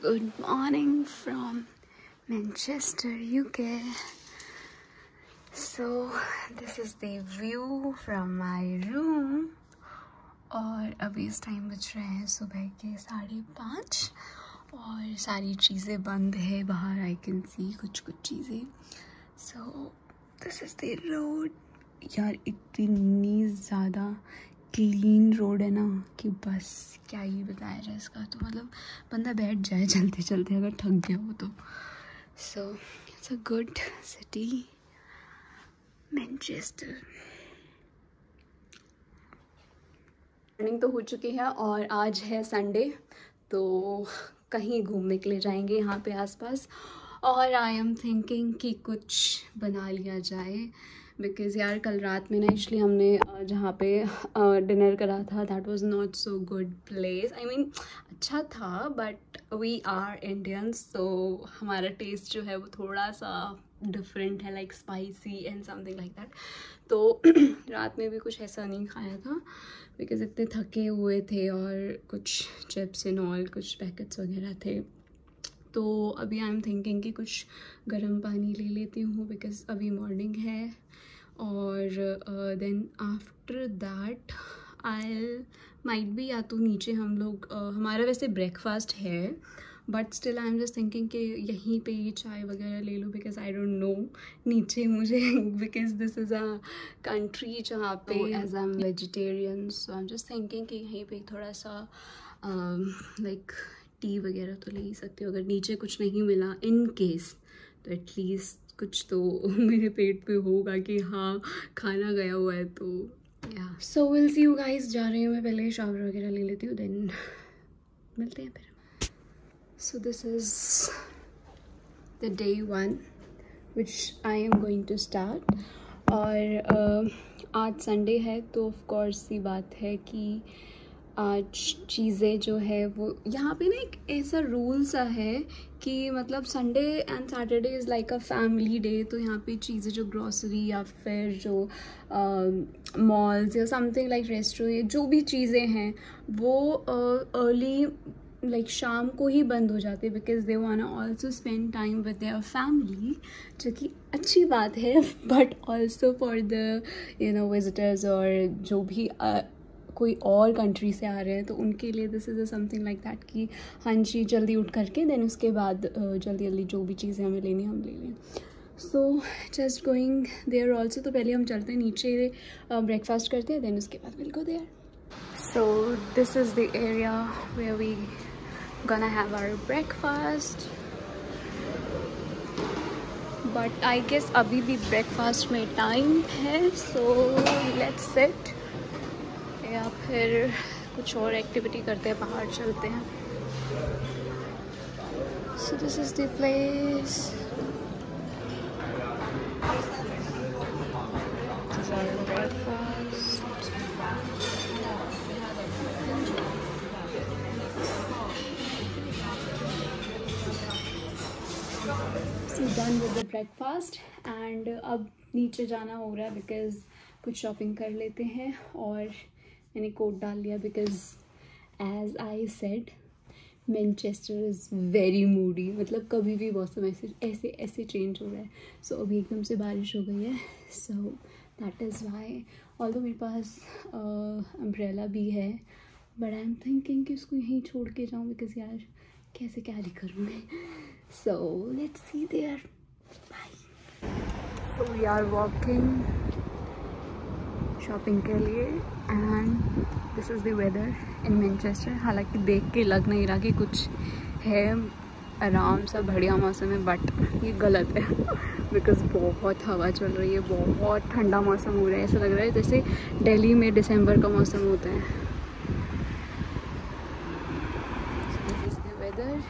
Good morning from Manchester, UK. So, this is the view from my room. और अभी इस time बज रहे हैं सुबह के साढ़े पाँच और सारी चीज़ें बंद है बाहर आई कैन सी कुछ कुछ चीज़ें so this is the road यार इतनी ज़्यादा क्लीन रोड है ना, कि बस क्या ही बताया जाए इसका। तो मतलब बंदा बैठ जाए चलते चलते अगर थक गया हो तो। So it's a good city Manchester morning तो हो चुकी है और आज है संडे तो कहीं घूमने के लिए जाएँगे यहाँ पे आसपास। और आई एम थिंकिंग कि कुछ बना लिया जाए। बिकॉज़ यार कल रात में ना एक्चुअली हमने जहाँ पे डिनर करा था that was not so good place I mean अच्छा था बट वी आर इंडियंस तो हमारा टेस्ट जो है वो थोड़ा सा डिफरेंट है like spicy and something like that तो रात में भी कुछ ऐसा नहीं खाया था बिकॉज़ इतने थके हुए थे और कुछ चिप्स एंड ऑल कुछ पैकेट्स वगैरह थे। तो अभी आई एम थिंकिंग कि कुछ गर्म पानी ले लेती हूँ बिकॉज़ अभी मॉर्निंग है। और then after that I might भी या तो नीचे हम लोग uh, हमारा वैसे ब्रेकफास्ट है but still I am just thinking कि यहीं पे ही चाय वगैरह ले लूँ बिकॉज़ आई डोंट नो नीचे मुझे because this is a country जहाँ पे as am vegetarian so I am just thinking कि यहीं पे थोड़ा सा लाइक um, टी वगैरह तो ले ही सकती हूँ। अगर नीचे कुछ नहीं मिला इन केस तो एटलीस्ट कुछ तो मेरे पेट पे होगा कि हाँ खाना गया हुआ है तो yeah so will see you guys जा रही हूँ मैं पहले शावर वगैरह ले लेती हूँ देन मिलते हैं फिर। So this is the day one which I am going to start और uh, आज संडे है तो ऑफ़ कोर्स ये बात है कि आज चीज़ें जो है वो यहाँ पे ना एक ऐसा रूल सा है कि मतलब Sunday and Saturday is like a family day तो यहाँ पे चीज़ें जो ग्रॉसरी या फिर जो मॉल्स या समथिंग लाइक रेस्टोरेंट जो भी चीज़ें हैं वो अर्ली लाइक like, शाम को ही बंद हो जाते because they wanna also spend time with their family जो कि अच्छी बात है but also for the you know visitors और जो भी uh, कोई और कंट्री से आ रहे हैं तो उनके लिए this is a something like that कि हाँ जी, जल्दी उठ करके देन उसके बाद जल्दी जल्दी जो भी चीज़ें हमें लेनी हम ले लें। So just going there also तो पहले हम चलते हैं नीचे ब्रेकफास्ट करते हैं देन उसके बाद will go there so this is the area where we gonna have our breakfast. But I guess अभी भी breakfast में time है, so let's sit या फिर कुछ और एक्टिविटी करते हैं, बाहर चलते हैं। So this is our breakfast done with the breakfast and अब नीचे जाना हो रहा है बिकॉज़ कुछ शॉपिंग कर लेते हैं और मैंने कोट डाल लिया because as I said Manchester is very moody मतलब कभी भी मौसम ऐसे ऐसे ऐसे चेंज हो रहा है। सो so, अभी एकदम से बारिश हो गई है। So that is why although मेरे पास अम्ब्रेला uh, भी है बट आई एम थिंकिंग कि उसको यहीं छोड़ के जाऊँ बिकॉज़ यार कैसे कैरी करूँगी so let's see there so we are walking shopping के लिए and this is the weather in Manchester हालाँकि देख के लग नहीं रहा कि कुछ है आराम सा बढ़िया मौसम है बट ये गलत है बिकॉज़ बहुत हवा चल रही है, बहुत ठंडा मौसम हो रहा है। ऐसा लग रहा है जैसे दिल्ली में दिसंबर का मौसम होता है। वेदर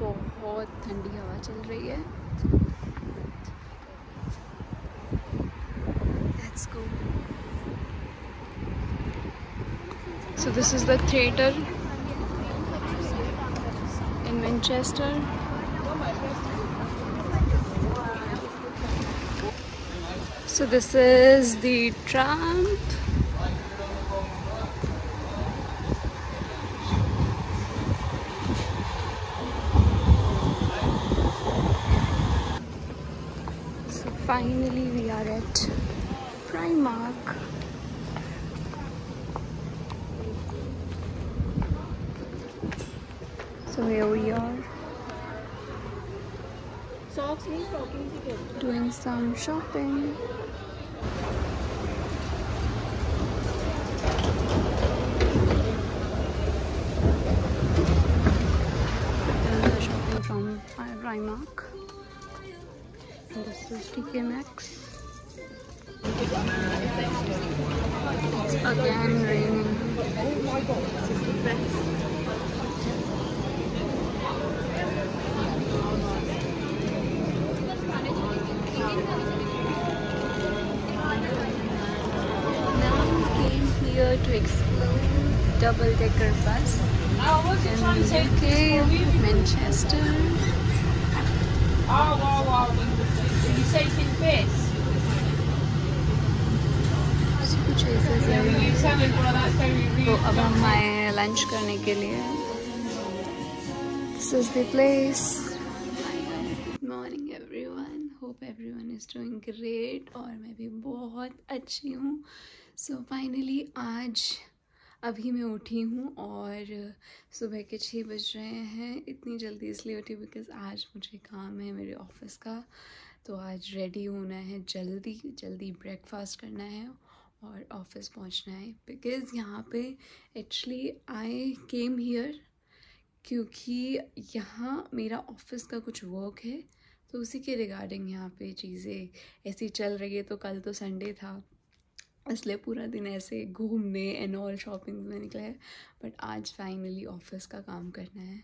बहुत ठंडी हवा चल रही है। school. So this is the theater in Winchester. So this is the tram. finally we are at Primark. So here we are. Doing some shopping. shopping from Primark. And this is TK Maxx. again raining. Oh my god, this is the best. Now came here to explore double-decker bus in the UK, Manchester. Oh, wow, wow. Are you taking this? तो अब हम आए lunch करने के लिए। This is the place morning everyone hope everyone is doing great और मैं भी बहुत अच्छी हूँ। सो so, फाइनली आज अभी मैं उठी हूँ और सुबह के छः बज रहे हैं। इतनी जल्दी इसलिए उठी बिकॉज़ आज मुझे काम है मेरे ऑफ़िस का। तो आज रेडी होना है जल्दी जल्दी ब्रेकफास्ट करना है। और ऑफ़िस पहुँचना है। बिकॉज़ यहाँ पे एक्चुअली आई केम हियर क्योंकि यहाँ मेरा ऑफ़िस का कुछ वर्क है तो उसी के रिगार्डिंग यहाँ पे चीज़ें ऐसी चल रही है। तो कल तो संडे था, इसलिए पूरा दिन ऐसे घूमने एंड ऑल शॉपिंग में निकला है। बट आज फाइनली ऑफ़िस का काम करना है।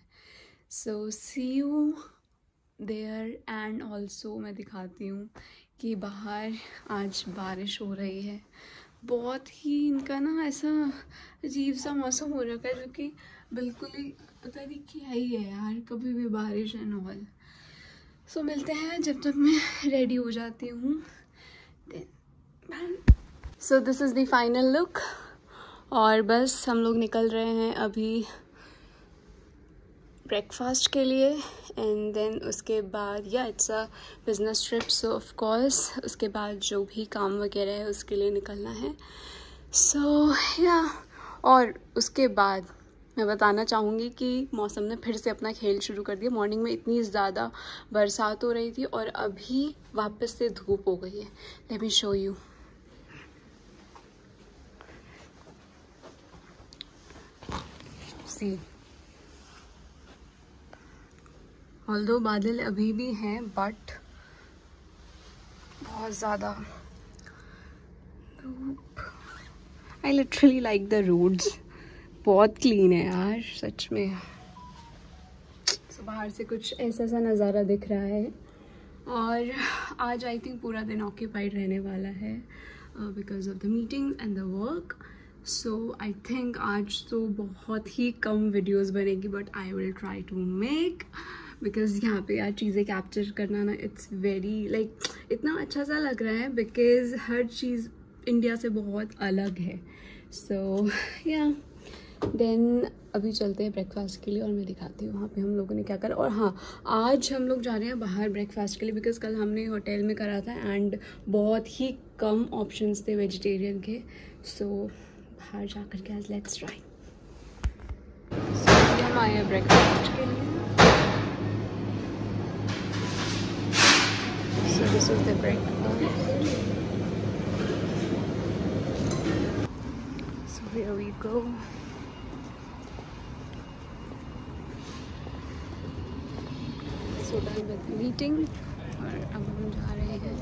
So see you there and also मैं दिखाती हूँ कि बाहर आज बारिश हो रही है। बहुत ही इनका ना ऐसा अजीब सा मौसम हो रखा है जो कि बिल्कुल ही पता नहीं क्या ही है यार, कभी भी बारिश एंड ऑल सो मिलते हैं जब तक मैं रेडी हो जाती हूँ। So this is the final look और बस हम लोग निकल रहे हैं अभी ब्रेकफास्ट के लिए एंड देन उसके बाद yeah it's a business trip so of course उसके बाद जो भी काम वगैरह है उसके लिए निकलना है। सो so, या yeah. और उसके बाद मैं बताना चाहूँगी कि मौसम ने फिर से अपना खेल शुरू कर दिया। मॉर्निंग में इतनी ज़्यादा बरसात हो रही थी और अभी वापस से धूप हो गई है। Let me show you see although बादल अभी भी हैं बट बहुत ज़्यादा I literally like the roads बहुत क्लीन है यार, सच में। बाहर से कुछ ऐसा सा नज़ारा दिख रहा है। और आज आई थिंक पूरा दिन ऑक्यूपाइड रहने वाला है because of the meetings and the work so I think आज तो बहुत ही कम वीडियोस बनेगी but I will try to make because यहाँ पे यार चीज़ें कैप्चर करना ना इट्स वेरी लाइक इतना अच्छा सा लग रहा है बिकॉज़ हर चीज़ इंडिया से बहुत अलग है। सो या देन अभी चलते हैं ब्रेकफास्ट के लिए और मैं दिखाती हूँ वहाँ पे हम लोगों ने क्या करा। और हाँ आज हम लोग जा रहे हैं बाहर ब्रेकफास्ट के लिए बिकॉज़ कल हमने होटल में करा था एंड बहुत ही कम ऑप्शंस थे वेजिटेरियन के। सो so, बाहर जा कर के आज लेट्स ट्राई हम आए हैं ब्रेकफास्ट के लिए। so this is the breakfast so here we go so done with meeting और अब हम जा रहे हैं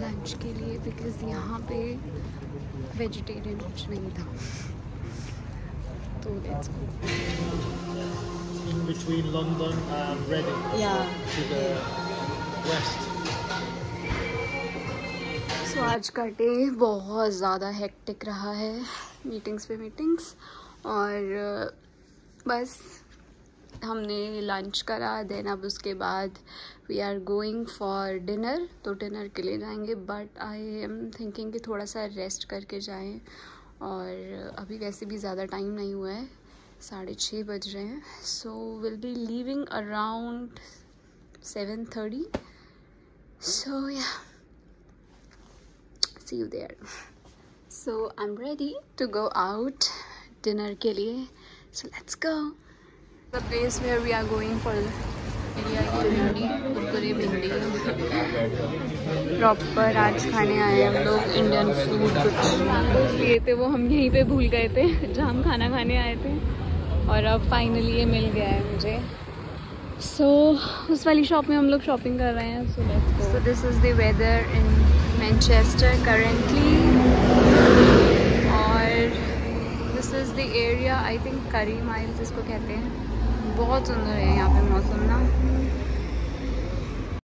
लंच के लिए बिकॉज़ यहाँ पे वेजिटेरियन कुछ नहीं था तो let's go in between London and Reading yeah to the west so so, आज का डे बहुत ज़्यादा हेक्टिक रहा है मीटिंग्स पे मीटिंग्स और बस हमने लंच करा देन अब उसके बाद we are going for dinner तो डिनर के लिए जाएँगे बट आई एम थिंकिंग कि थोड़ा सा रेस्ट करके जाएँ और अभी वैसे भी ज़्यादा टाइम नहीं हुआ है साढ़े छः बज रहे हैं so will be leaving around seven thirty so yeah you there so I am ready to go out dinner के लिए. So let's go the place where we are going for Kurkure proper आज खाने आए हम लोग Indian food कुछ. लिए थे वो हम यहीं पे भूल गए थे जहाँ हम खाना खाने आए थे. और अब फाइनली ये मिल गया है मुझे. सो so, उस वाली शॉप में हम लोग शॉपिंग कर रहे हैं so this is the weather in Manchester currently और this is the area I think curry miles इसको कहते हैं। बहुत सुंदर है यहाँ पे मौसम ना।